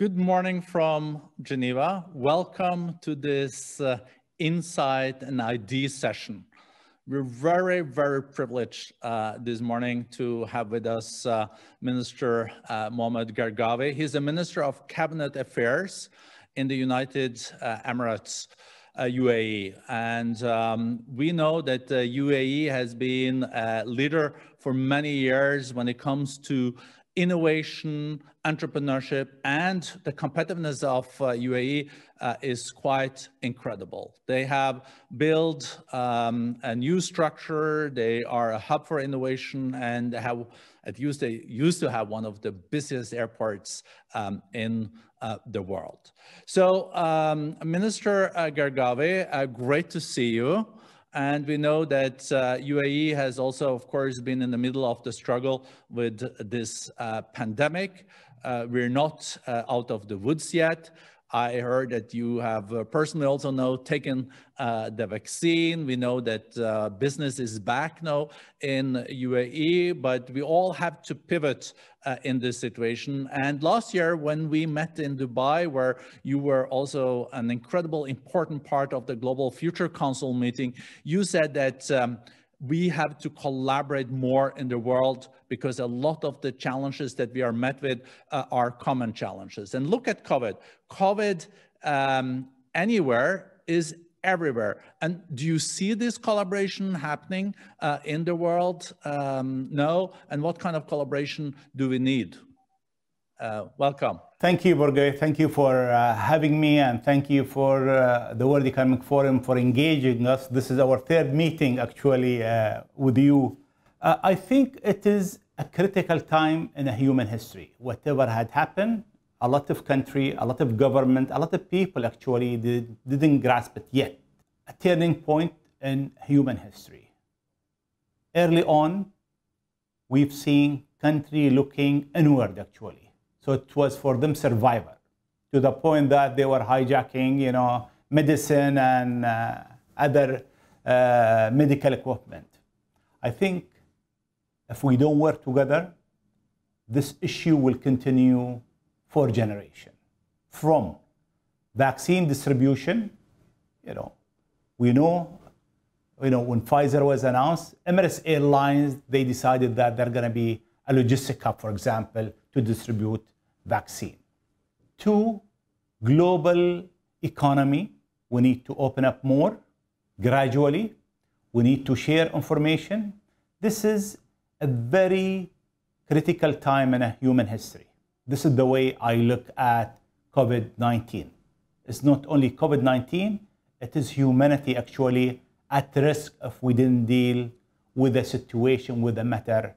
Good morning from Geneva. Welcome to this uh, Insight and ID session. We're very, very privileged uh, this morning to have with us uh, Minister uh, Mohamed Gergawi. He's the Minister of Cabinet Affairs in the United uh, Emirates. Uh, UAE. And um, we know that the UAE has been a leader for many years when it comes to innovation, entrepreneurship, and the competitiveness of uh, UAE uh, is quite incredible. They have built um, a new structure. They are a hub for innovation and have at used they used to have one of the busiest airports um, in uh, the world. So, um, Minister uh, Gergawi, uh, great to see you. And we know that uh, UAE has also, of course, been in the middle of the struggle with this uh, pandemic. Uh, we're not uh, out of the woods yet. I heard that you have uh, personally also now taken uh, the vaccine. We know that business is back now in UAE, but we all have to pivot uh, in this situation. And last year, when we met in Dubai, where you were also an incredible important part of the Global Future Council meeting, you said that um, we have to collaborate more in the world because a lot of the challenges that we are met with uh, are common challenges. And look at COVID. COVID um, anywhere is everywhere. And do you see this collaboration happening uh, in the world? Um, no. And what kind of collaboration do we need? Uh, welcome. Thank you, Borge. Thank you for uh, having me, and thank you for uh, the World Economic Forum for engaging us. This is our third meeting, actually, uh, with you. Uh, I think it is a critical time in a human history. Whatever had happened, a lot of country, a lot of government, a lot of people actually did, didn't grasp it yet. A turning point in human history. Early on, we've seen country looking inward, actually so it was for them survival to the point that they were hijacking, you know, medicine and uh, other uh, medical equipment. I think if we don't work together, this issue will continue for generation. From vaccine distribution, you know, we know, you know, when Pfizer was announced, Emirates Airlines, they decided that they're going to be a logistic hub, for example, to distribute vaccine. Two, global economy. We need to open up more gradually. We need to share information. This is a very critical time in human history. This is the way I look at COVID-19. It's not only COVID-19, it is humanity actually at risk if we didn't deal with the situation, with the matter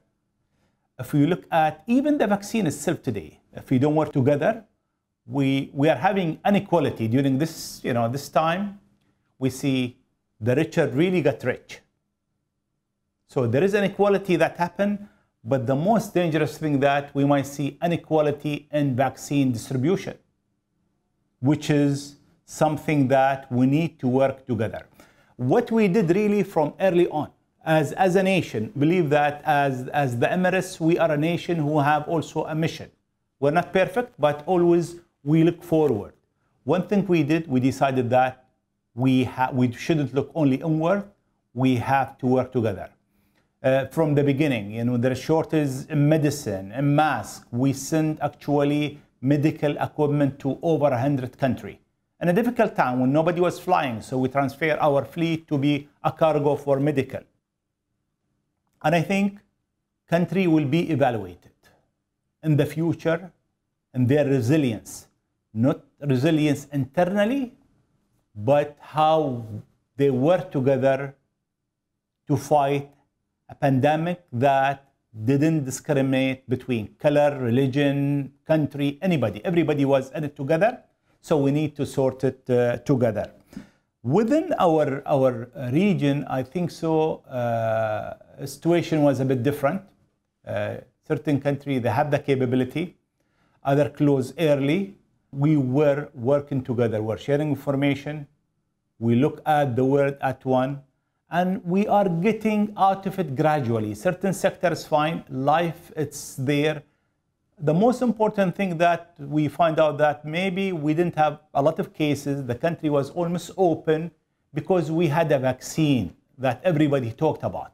if we look at even the vaccine itself today, if we don't work together, we, we are having inequality during this, you know, this time. We see the richer really get rich. So there is inequality that happen, but the most dangerous thing that we might see inequality in vaccine distribution, which is something that we need to work together. What we did really from early on, as, as a nation, believe that as, as the Emirates, we are a nation who have also a mission. We're not perfect, but always we look forward. One thing we did, we decided that we, we shouldn't look only inward, we have to work together. Uh, from the beginning, you know, there's shortage in medicine, in masks. We send actually medical equipment to over 100 countries. In a difficult time when nobody was flying, so we transfer our fleet to be a cargo for medical. And I think country will be evaluated in the future and their resilience, not resilience internally, but how they work together to fight a pandemic that didn't discriminate between color, religion, country, anybody. Everybody was in it together. So we need to sort it uh, together. Within our, our region, I think so, uh, situation was a bit different. Uh, certain countries, they have the capability. Other close early. We were working together. We're sharing information. We look at the world at one. And we are getting out of it gradually. Certain sectors fine. Life, it's there. the most important thing that we find out that maybe we didn't have a lot of cases, the country was almost open because we had a vaccine that everybody talked about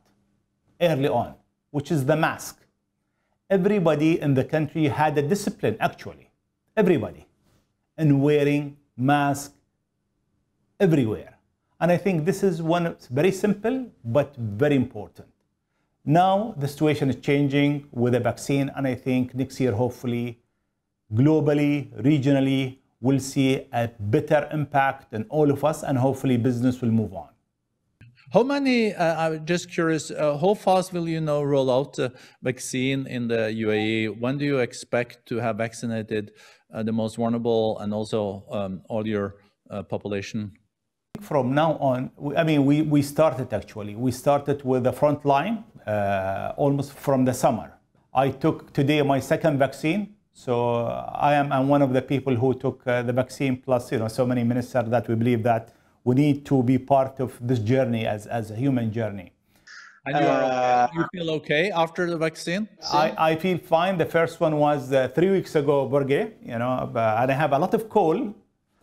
early on, which is the mask. Everybody in the country had a discipline, actually, everybody, in wearing mask everywhere. And I think this is one, it's very simple, but very important. Now the situation is changing with the vaccine, and I think next year, hopefully, globally, regionally, we'll see a better impact in all of us, and hopefully business will move on. How many, uh, I'm just curious, uh, how fast will you now roll out the vaccine in the UAE? When do you expect to have vaccinated uh, the most vulnerable and also um, all your uh, population? From now on, I mean, we, we started actually. We started with the front line uh, almost from the summer. I took today my second vaccine. So I am I'm one of the people who took uh, the vaccine, plus, you know, so many ministers that we believe that we need to be part of this journey as, as a human journey. And you, are, uh, you feel okay after the vaccine? I, I feel fine. The first one was uh, three weeks ago, Borge, you know, and I have a lot of call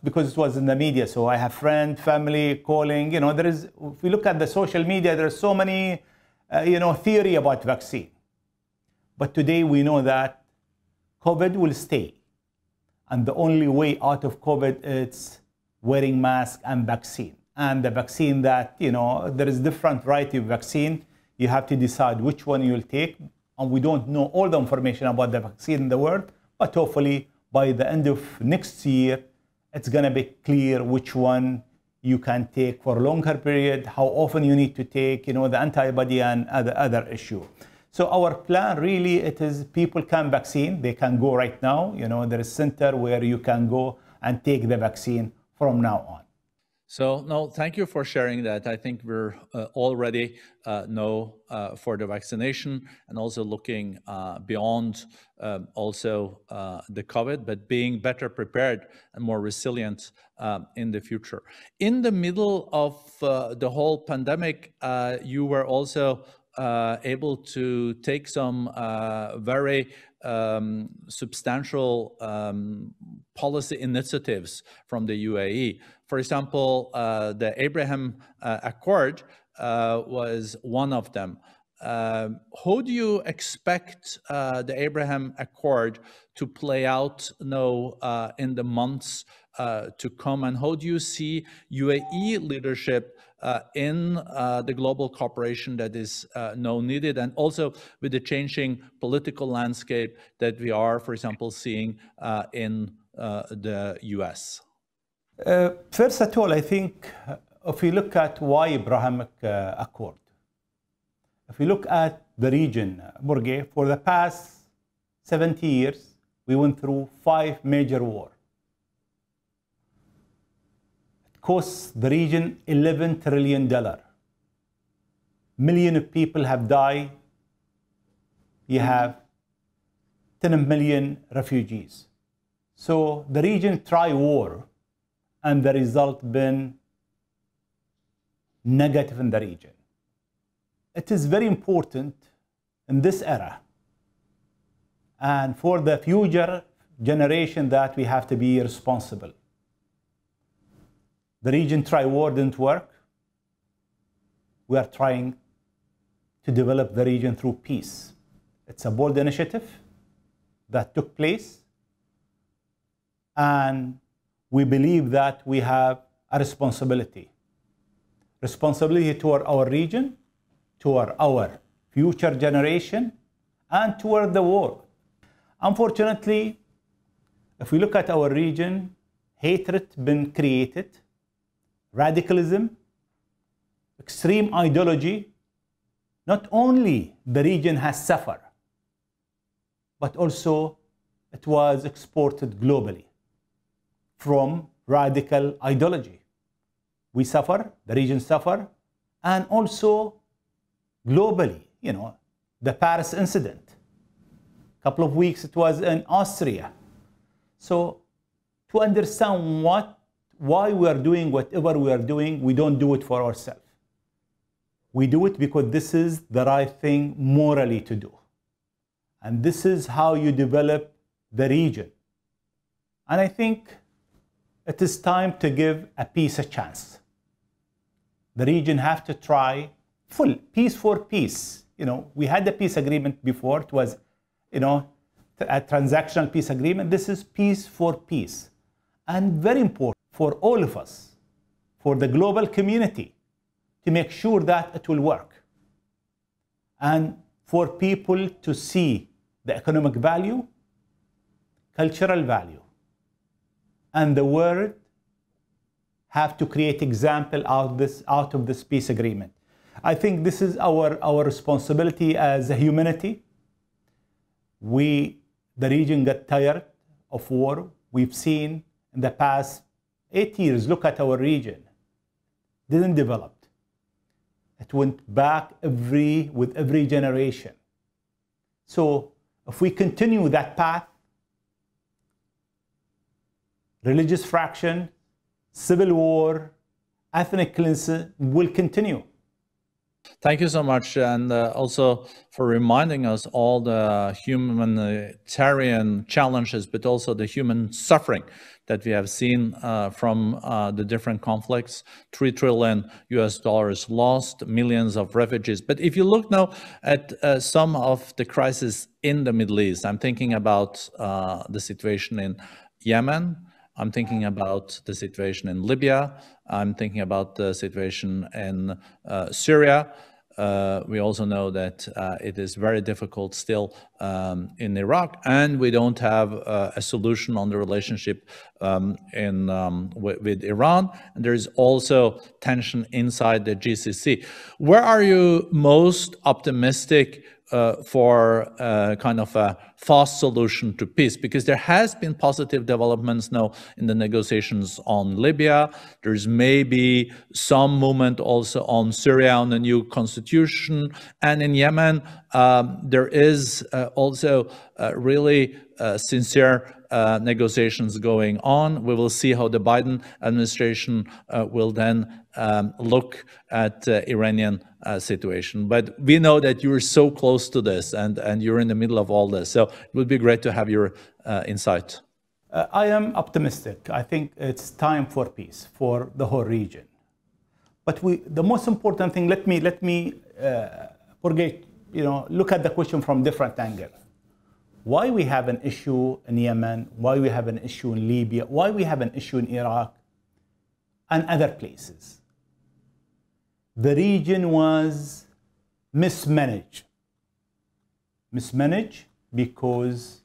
because it was in the media. So I have friend, family calling, you know, there is, if we look at the social media, there's so many, uh, you know, theory about vaccine. But today we know that COVID will stay. And the only way out of COVID is wearing mask and vaccine. And the vaccine that, you know, there is different variety of vaccine. You have to decide which one you'll take. And we don't know all the information about the vaccine in the world, but hopefully by the end of next year, it's going to be clear which one you can take for longer period, how often you need to take, you know, the antibody and other, other issue. So our plan really, it is people can vaccine, they can go right now. You know, there is center where you can go and take the vaccine from now on. So no, thank you for sharing that. I think we're uh, already uh, know uh, for the vaccination and also looking uh, beyond um, also uh, the COVID, but being better prepared and more resilient um, in the future. In the middle of uh, the whole pandemic, you were also able to take some very um, substantial um, policy initiatives from the UAE. For example, uh, the Abraham uh, Accord uh, was one of them. Um, how do you expect uh, the Abraham Accord to play out now uh, in the months to come? And how do you see UAE leadership uh, in uh, the global cooperation that is uh, now needed, and also with the changing political landscape that we are, for example, seeing in the US? Uh, first of all, I think if we look at why Abrahamic Accord, if we look at the region, Borge, for the past 70 years, we went through five major wars It costs the region 11 trillion dollar. Million of people have died. You have 10 million refugees. So the region try war and the result been negative in the region. It is very important in this era and for the future generation that we have to be responsible. The region tri-war didn't work. We are trying to develop the region through peace. It's a bold initiative that took place. And we believe that we have a responsibility. Responsibility toward our region, toward our future generation, and toward the world. Unfortunately, if we look at our region, hatred been created radicalism, extreme ideology, not only the region has suffered, but also it was exported globally from radical ideology. We suffer, the region suffer, and also globally, you know, the Paris incident. A couple of weeks it was in Austria. So to understand what why we are doing whatever we are doing, we don't do it for ourselves. We do it because this is the right thing morally to do. And this is how you develop the region. And I think it is time to give a peace a chance. The region have to try full peace for peace. You know, we had the peace agreement before. It was, you know, a transactional peace agreement. This is peace for peace. And very important for all of us, for the global community, to make sure that it will work. And for people to see the economic value, cultural value, and the world have to create example out of this, out of this peace agreement. I think this is our, our responsibility as a humanity. We, the region got tired of war. We've seen in the past eight years, look at our region, didn't develop. It went back every, with every generation. So if we continue that path, religious fraction, civil war, ethnic cleansing will continue. Thank you so much, and uh, also for reminding us all the humanitarian challenges, but also the human suffering that we have seen uh, from uh, the different conflicts. Three trillion US dollars lost, millions of refugees. But if you look now at uh, some of the crises in the Middle East, I'm thinking about uh, the situation in Yemen, I'm thinking about the situation in Libya. I'm thinking about the situation in uh, Syria. Uh, we also know that uh, it is very difficult still um, in Iraq, and we don't have uh, a solution on the relationship um, in um, with, Iran. And there is also tension inside the GCC. Where are you most optimistic uh, for uh, kind of a fast solution to peace because there has been positive developments now in the negotiations on Libya. There's maybe some movement also on Syria on the new constitution. And in Yemen, um, there is uh, also uh, really uh, sincere uh, negotiations going on. We will see how the Biden administration uh, will then um, look at the Iranian uh, situation. But we know that you're so close to this and, and you're in the middle of all this. So it would be great to have your uh, insight. Uh, I am optimistic. I think it's time for peace for the whole region. But we, the most important thing, let me, let me uh, forget, you know, look at the question from different angle why we have an issue in Yemen, why we have an issue in Libya, why we have an issue in Iraq and other places. The region was mismanaged. Mismanaged because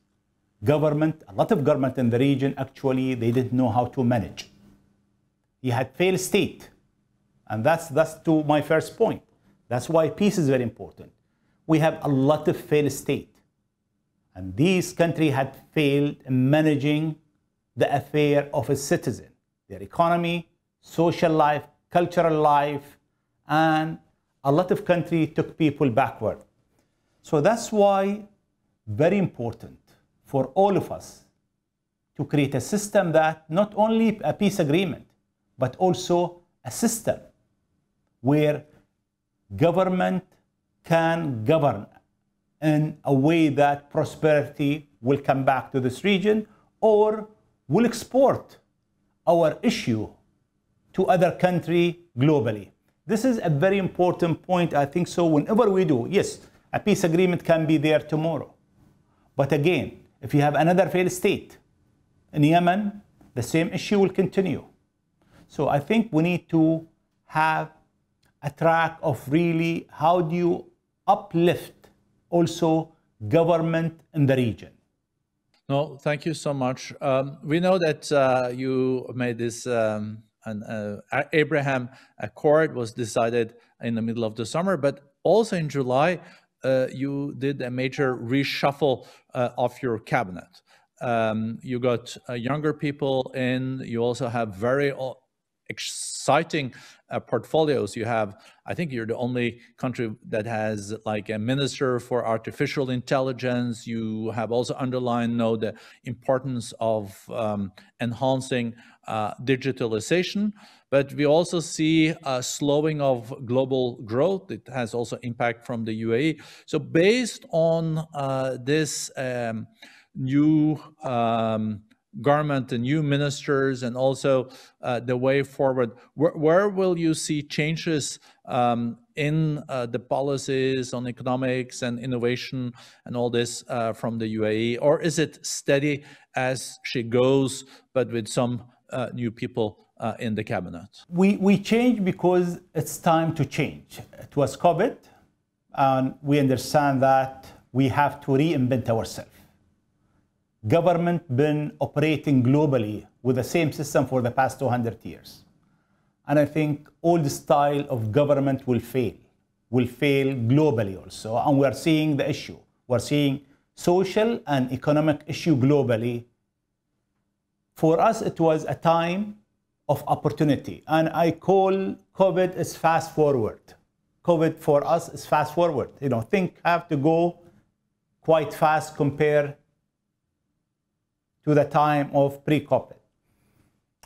government, a lot of government in the region actually, they didn't know how to manage. You had failed state. And that's, that's to my first point. That's why peace is very important. We have a lot of failed state and these countries had failed in managing the affair of a citizen, their economy, social life, cultural life, and a lot of countries took people backward. So that's why very important for all of us to create a system that not only a peace agreement, but also a system where government can govern in a way that prosperity will come back to this region or will export our issue to other country globally. This is a very important point, I think so. Whenever we do, yes, a peace agreement can be there tomorrow. But again, if you have another failed state in Yemen, the same issue will continue. So I think we need to have a track of really how do you uplift also government in the region. No, thank you so much. Um, we know that uh, you made this um, an uh, Abraham Accord was decided in the middle of the summer, but also in July you did a major reshuffle uh, of your cabinet. Um, you got uh, younger people in. You also have very exciting uh, portfolios. You have, I think you're the only country that has like a minister for artificial intelligence. You have also underlined know, the importance of um, enhancing uh, digitalization. But we also see a slowing of global growth. It has also impact from the UAE. So based on uh, this um, new um, government and new ministers and also uh, the way forward, where, where, will you see changes um, in uh, the policies on economics and innovation and all this uh, from the UAE? Or is it steady as she goes, but with some uh, new people uh, in the cabinet? We, we change because it's time to change. It was COVID, and we understand that we have to reinvent ourselves. Government been operating globally with the same system for the past 200 years. And I think old style of government will fail, will fail globally also. And we're seeing the issue. We're seeing social and economic issue globally. For us, it was a time of opportunity. And I call COVID is fast forward. COVID for us is fast forward. You know, think have to go quite fast compared to the time of pre-COVID.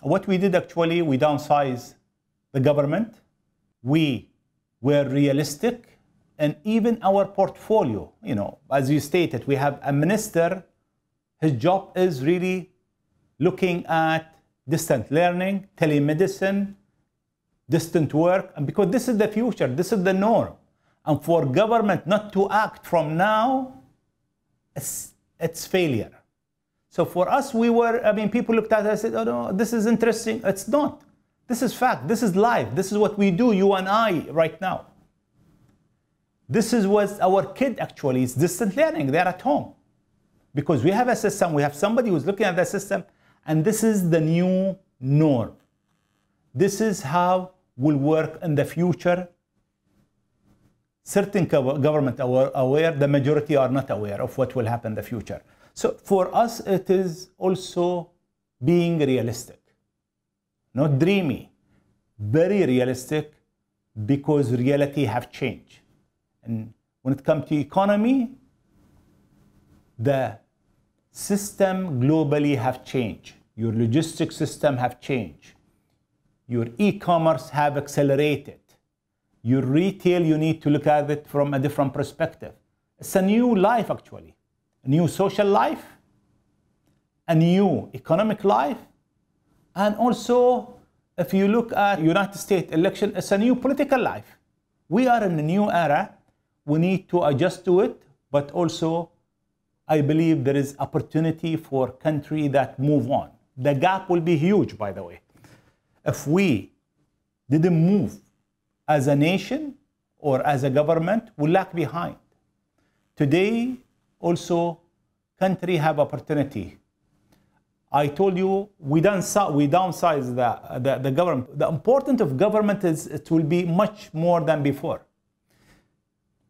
What we did actually, we downsized the government. We were realistic and even our portfolio, you know, as you stated, we have a minister, his job is really looking at distant learning, telemedicine, distant work, and because this is the future, this is the norm. And for government not to act from now, it's, it's failure. So for us, we were, I mean, people looked at us and said, oh no, this is interesting. It's not. This is fact. This is life. This is what we do, you and I, right now. This is what our kid actually is distant learning. They're at home. Because we have a system, we have somebody who's looking at the system, and this is the new norm. This is how will work in the future. Certain government are aware, the majority are not aware of what will happen in the future. So for us, it is also being realistic not dreamy, very realistic because reality have changed. And when it comes to economy, the system globally have changed. Your logistics system have changed. Your e-commerce have accelerated. Your retail, you need to look at it from a different perspective. It's a new life actually, a new social life, a new economic life, and also, if you look at United States election, it's a new political life. We are in a new era. We need to adjust to it, but also I believe there is opportunity for country that move on. The gap will be huge, by the way. If we didn't move as a nation or as a government, we lag behind. Today, also, country have opportunity I told you we, downsize, we downsize the, the, the government. The importance of government is it will be much more than before.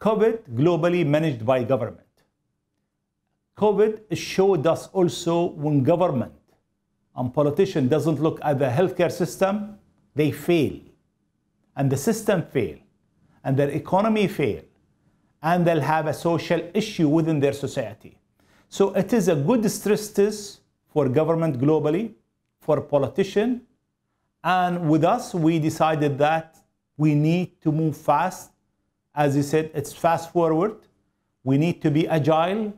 COVID globally managed by government. COVID showed us also when government and politician doesn't look at the healthcare system, they fail. And the system fail. And their economy fail. And they'll have a social issue within their society. So it is a good stress test for government globally, for politician. And with us, we decided that we need to move fast. As you said, it's fast forward. We need to be agile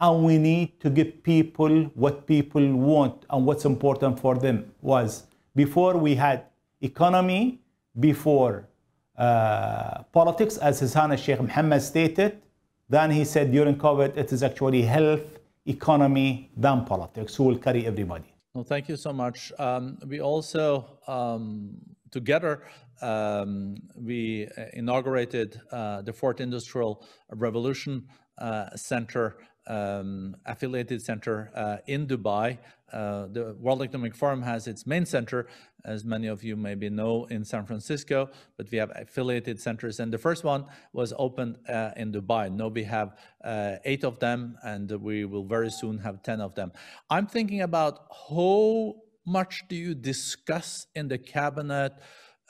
and we need to give people what people want and what's important for them was before we had economy, before uh, politics, as His Highness Sheikh Mohammed stated. Then he said during COVID, it is actually health, economy than politics, who will carry everybody. Well, thank you so much. Um, we also, um, together, um, we inaugurated uh, the Fourth Industrial Revolution uh, Center um, affiliated center uh, in Dubai. Uh, the World Economic Forum has its main center, as many of you maybe know, in San Francisco, but we have affiliated centers. And the first one was opened uh, in Dubai. Now we have uh, eight of them, and we will very soon have 10 of them. I'm thinking about how much do you discuss in the cabinet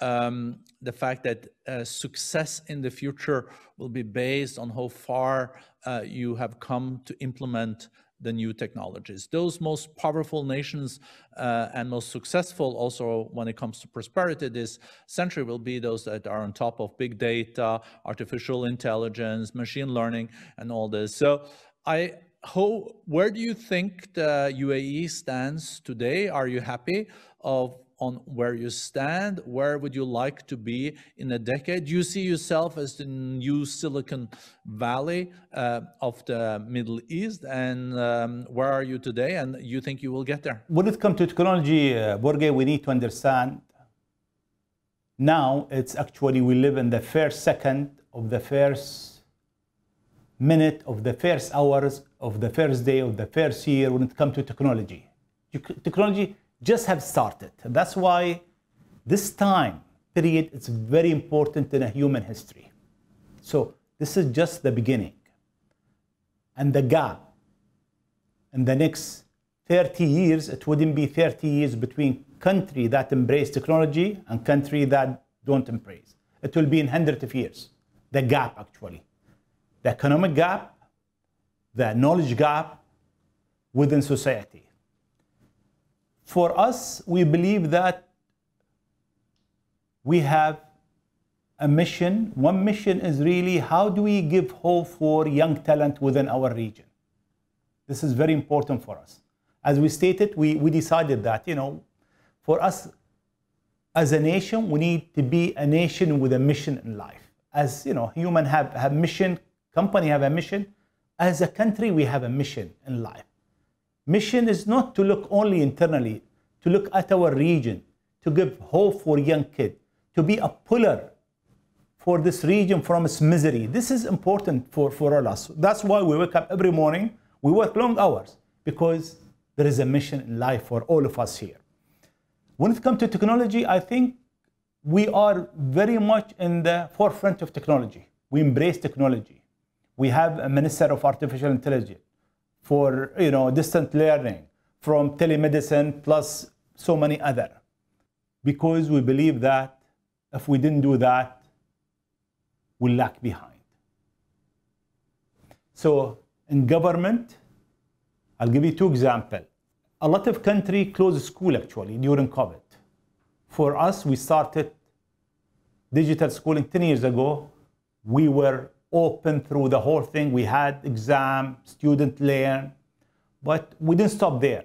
um, the fact that uh, success in the future will be based on how far uh, you have come to implement the new technologies. Those most powerful nations uh, and most successful also when it comes to prosperity this century will be those that are on top of big data, artificial intelligence, machine learning, and all this. So I where do you think the UAE stands today? Are you happy of on where you stand? Where would you like to be in a decade? Do you see yourself as the new Silicon Valley uh, of the Middle East? And um, where are you today? And you think you will get there? When it comes to technology, uh, Borge, we need to understand now it's actually we live in the first second of the first minute of the first hours of the first day of the first year when it comes to technology. Technology just have started. That's why this time period is very important in a human history. So this is just the beginning. And the gap in the next 30 years, it wouldn't be 30 years between country that embrace technology and country that don't embrace. It will be in hundreds of years. The gap actually. The economic gap, the knowledge gap within society for us, we believe that we have a mission. One mission is really how do we give hope for young talent within our region? This is very important for us. As we stated, we, we decided that, you know, for us as a nation, we need to be a nation with a mission in life. As, you know, human have, have mission, company have a mission. As a country, we have a mission in life. Mission is not to look only internally, to look at our region, to give hope for young kids, to be a pillar for this region from its misery. This is important for, for all us. That's why we wake up every morning, we work long hours, because there is a mission in life for all of us here. When it comes to technology, I think we are very much in the forefront of technology. We embrace technology. We have a Minister of Artificial Intelligence for you know distant learning, from telemedicine plus so many other. Because we believe that if we didn't do that, we'll lag behind. So in government, I'll give you two examples. A lot of country closed school actually during COVID. For us, we started digital schooling 10 years ago. We were open through the whole thing. We had exam, student learn, but we didn't stop there.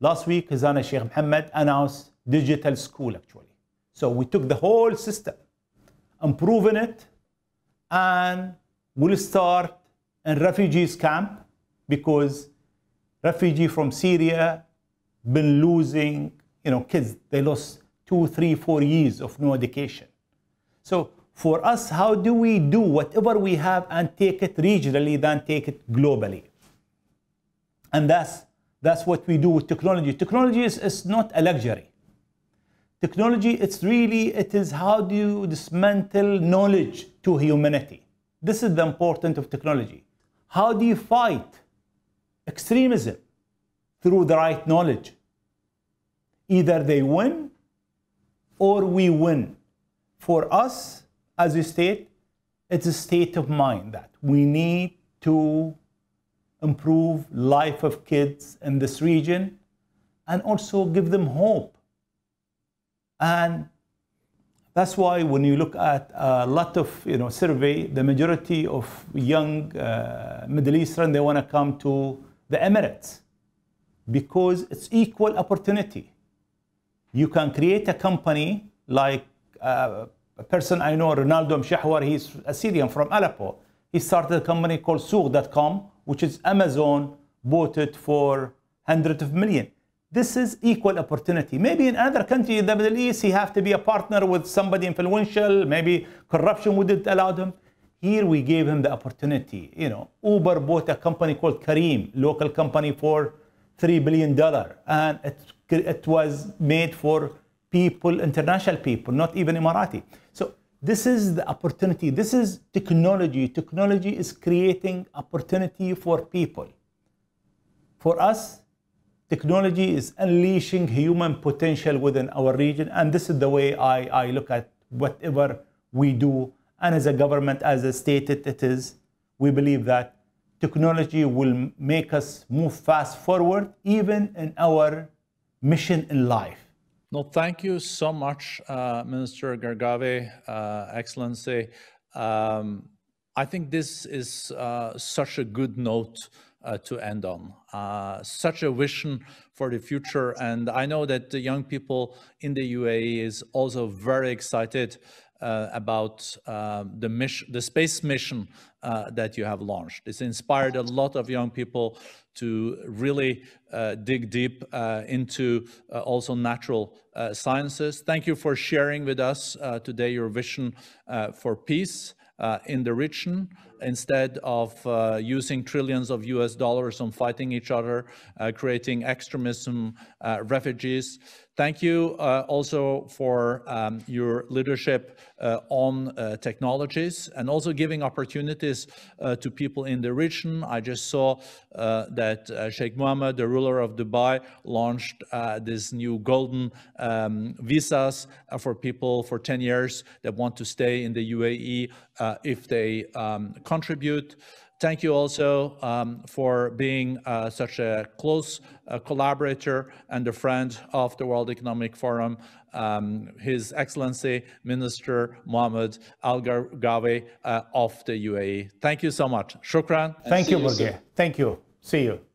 Last week, His Highness Sheikh Mohammed announced digital school actually. So we took the whole system, improving it, and we'll start in refugees camp because refugee from Syria been losing, you know, kids. They lost two, three, four years of no education. So for us, how do we do whatever we have and take it regionally than take it globally? And that's, that's what we do with technology. Technology is, is not a luxury. Technology, it's really, it is how do you dismantle knowledge to humanity. This is the importance of technology. How do you fight extremism? Through the right knowledge. Either they win or we win. For us, as you state, it's a state of mind that we need to improve life of kids in this region and also give them hope. And that's why when you look at a lot of you know survey, the majority of young uh, Middle Eastern they want to come to the Emirates because it's equal opportunity. You can create a company like uh, a person I know, Ronaldo Mouchawar, he's a Syrian from Aleppo. He started a company called Souq.com, which is Amazon bought it for hundreds of million. This is equal opportunity. Maybe in other country in the Middle East, he have to be a partner with somebody influential. Maybe corruption wouldn't allow them. Here we gave him the opportunity. You know, Uber bought a company called Careem, local company for three billion dollar, and it it was made for people, international people, not even Emirati. So this is the opportunity. This is technology. Technology is creating opportunity for people. For us, technology is unleashing human potential within our region. And this is the way I, I look at whatever we do. And as a government, as I stated, it is, we believe that technology will make us move fast forward, even in our mission in life. No, thank you so much, uh, Minister Gergawi, uh, Excellency. Um, I think this is uh, such a good note uh, to end on. Uh, such a vision for the future. And I know that the young people in the UAE is also very excited uh, about the mission, the space mission uh, that you have launched. It's inspired a lot of young people to really uh, dig deep uh, into uh, also natural uh, sciences. Thank you for sharing with us today your vision for peace in the region instead of using trillions of US dollars on fighting each other, creating extremism, refugees. Thank you uh, also for um, your leadership uh, on uh, technologies and also giving opportunities to people in the region. I just saw that Sheikh Mohammed, the ruler of Dubai, launched this new golden um, visas for people for 10 years that want to stay in the UAE if they um, contribute. Thank you also um, for being uh, such a close uh, collaborator and a friend of the World Economic Forum. Um, His Excellency Minister Mohammed Al Gergawi uh, of the UAE. Thank you so much. Shukran. Thank you, Borge. Thank you. See you.